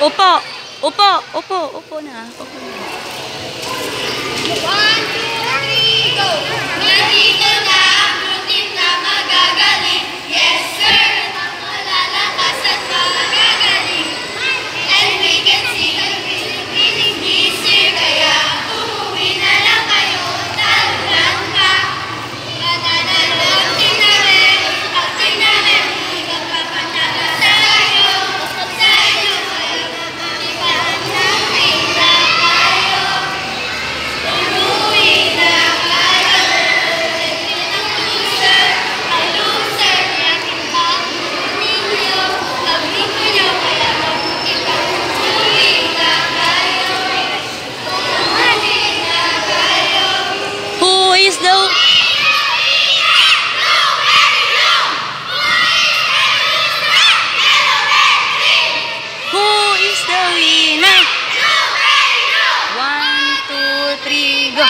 Upo. Upo. Upo. Upo na. Upo na. Uwi na! One, two, three, go!